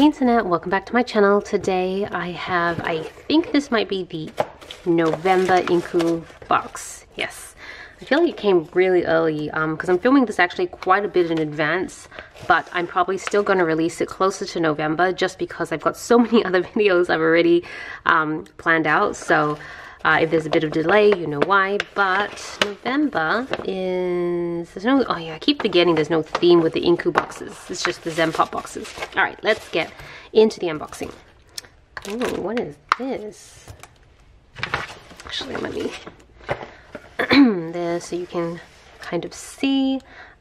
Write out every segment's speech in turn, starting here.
Hey internet, welcome back to my channel. Today I have, I think this might be the November Inku box. Yes, I feel like it came really early because um, I'm filming this actually quite a bit in advance, but I'm probably still going to release it closer to November just because I've got so many other videos I've already um, planned out. So uh, if there's a bit of delay, you know why. But November is, there's no, oh yeah, I keep forgetting there's no theme with the Inku boxes. It's just the ZenPop boxes. All right, let's get into the unboxing. Oh, what is this? Actually, let me, there so you can kind of see.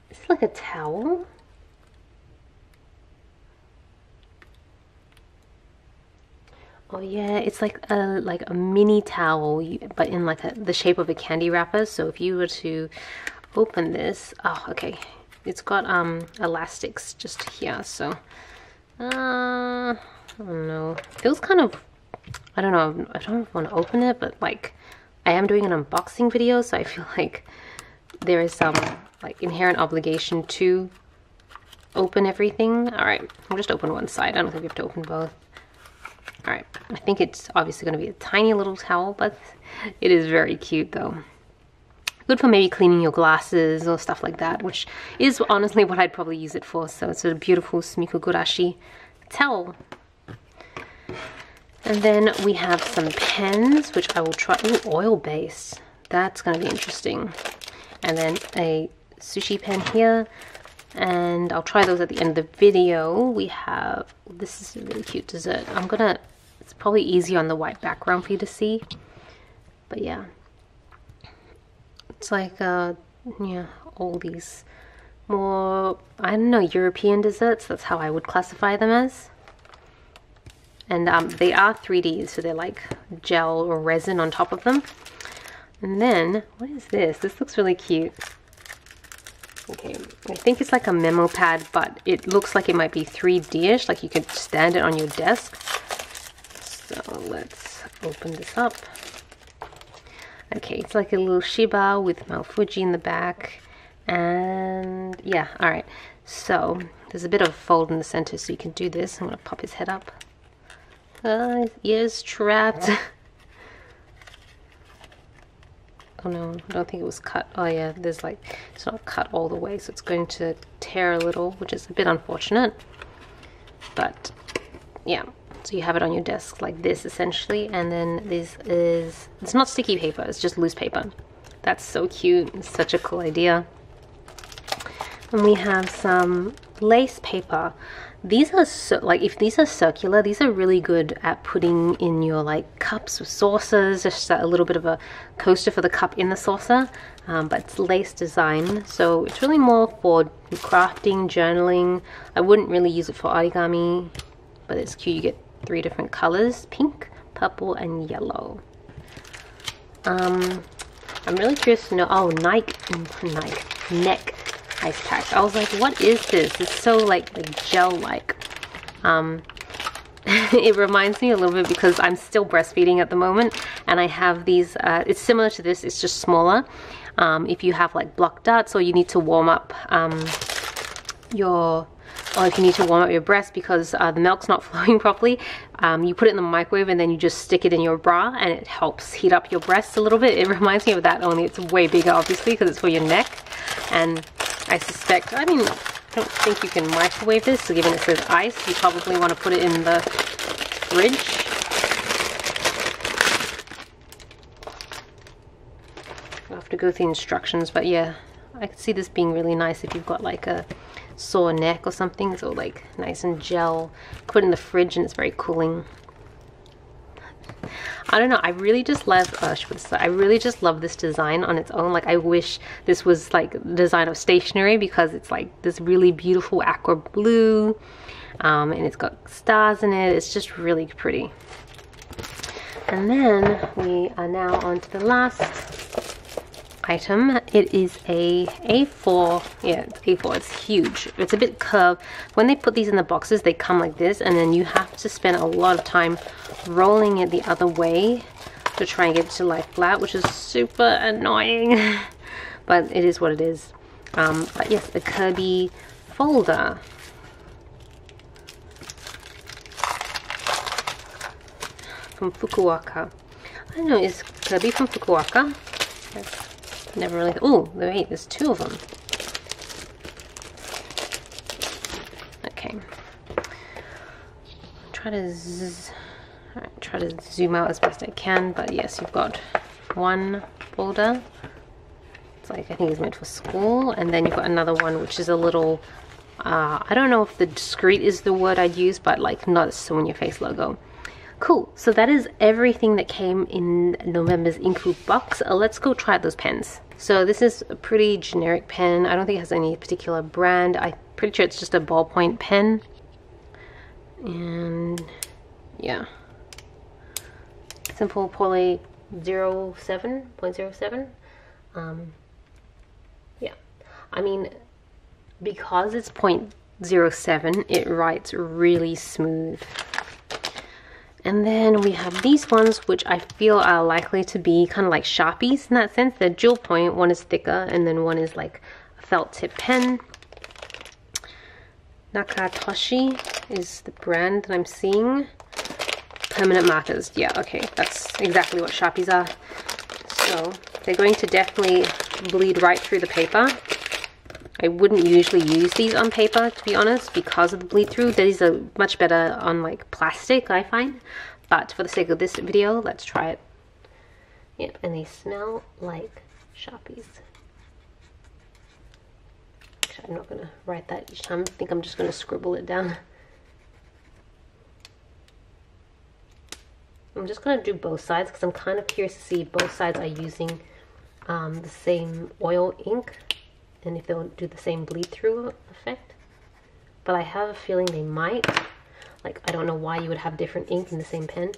It's like a towel. Oh yeah, it's like a like a mini towel, but in like a, the shape of a candy wrapper. So if you were to open this, oh okay, it's got um elastics just here. So uh, I don't know, feels kind of I don't know. I don't want to open it, but like I am doing an unboxing video, so I feel like there is some like inherent obligation to open everything. All right, I'll just open one side. I don't think we have to open both. All right, I think it's obviously going to be a tiny little towel, but it is very cute though. Good for maybe cleaning your glasses or stuff like that, which is honestly what I'd probably use it for. So it's a beautiful Sumikko Gurashi towel. And then we have some pens, which I will try. Ooh, oil base. That's going to be interesting. And then a sushi pen here. And I'll try those at the end of the video. We have, this is a really cute dessert. I'm to it's probably easier on the white background for you to see. But yeah. It's like, uh, yeah, all these more, I don't know, European desserts. That's how I would classify them as. And um, they are 3D, so they're like gel or resin on top of them. And then, what is this? This looks really cute. Okay, I think it's like a memo pad, but it looks like it might be 3D-ish, like you could stand it on your desk. So let's open this up. Okay, it's like a little Shiba with Mount Fuji in the back. And yeah, all right. So there's a bit of a fold in the center so you can do this. I'm gonna pop his head up. Uh, ears trapped. oh no, I don't think it was cut. Oh yeah, there's like, it's not cut all the way, so it's going to tear a little, which is a bit unfortunate. But yeah, so you have it on your desk like this essentially. And then this is, it's not sticky paper, it's just loose paper. That's so cute, it's such a cool idea. And we have some lace paper. These are so, like if these are circular, these are really good at putting in your like cups or saucers, just a little bit of a coaster for the cup in the saucer. Um, but it's lace design, so it's really more for crafting, journaling. I wouldn't really use it for origami, but it's cute. You get three different colors, pink, purple, and yellow. Um, I'm really curious to know, oh, Nike, Nike, neck ice pack. I was like, what is this? It's so like, like gel-like. Um, it reminds me a little bit because I'm still breastfeeding at the moment and I have these, uh, it's similar to this, it's just smaller. Um, if you have like block darts or you need to warm up um, your or if you need to warm up your breast because uh, the milk's not flowing properly, um, you put it in the microwave and then you just stick it in your bra and it helps heat up your breasts a little bit. It reminds me of that, only it's way bigger obviously because it's for your neck. And I suspect, I mean, I don't think you can microwave this, so given it says ice, you probably want to put it in the fridge. I'll have to go through instructions, but yeah, I could see this being really nice if you've got like a sore neck or something. So like nice and gel. Put in the fridge and it's very cooling. I don't know. I really just love. Uh, I really just love this design on its own. Like I wish this was like design of stationery because it's like this really beautiful aqua blue, um, and it's got stars in it. It's just really pretty. And then we are now on to the last item. It is a A4, yeah, it's A4, it's huge. It's a bit curved. When they put these in the boxes, they come like this, and then you have to spend a lot of time rolling it the other way to try and get it to lie flat, which is super annoying. but it is what it is. Um, but yes, a Kirby folder. from Fukuoka. I don't know, is Kirby from Fukuoka? I've never really, oh, wait, there's two of them. Okay. Try to right, try to zoom out as best I can, but yes, you've got one folder. It's like, I think it's meant for school, and then you've got another one which is a little uh, I don't know if the discreet is the word I'd use, but like not so in your face logo. Cool, so that is everything that came in November's Inku box. Uh, let's go try those pens. So this is a pretty generic pen. I don't think it has any particular brand. I'm pretty sure it's just a ballpoint pen. And yeah. Simple Poly 07.07. Um, yeah. I mean, because it's 0.07 it writes really smooth and then we have these ones which I feel are likely to be kind of like Sharpies in that sense. They're dual point, one is thicker and then one is like a felt tip pen. Nakatoshi is the brand that I'm seeing. Permanent markers, yeah, okay, that's exactly what Sharpies are. So they're going to definitely bleed right through the paper. I wouldn't usually use these on paper, to be honest, because of the bleed through. These are much better on like plastic, I find. But for the sake of this video, let's try it. Yep, and they smell like Sharpies. Actually, I'm not going to write that each time. I think I'm just going to scribble it down. I'm just going to do both sides because I'm kind of curious to see both sides are using um, the same oil ink and if they'll do the same bleed through effect. But I have a feeling they might. Like, I don't know why you would have different ink in the same pen.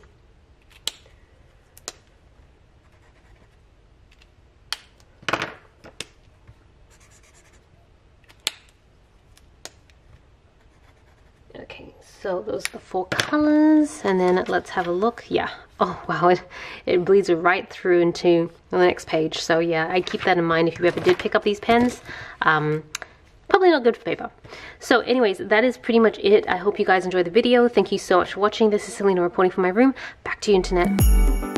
Okay, so those are the four colors, and then let's have a look. Yeah, oh wow, it, it bleeds right through into the next page. So yeah, I keep that in mind if you ever did pick up these pens. Um, probably not good for paper. So anyways, that is pretty much it. I hope you guys enjoyed the video. Thank you so much for watching. This is Celina reporting from my room. Back to you, internet.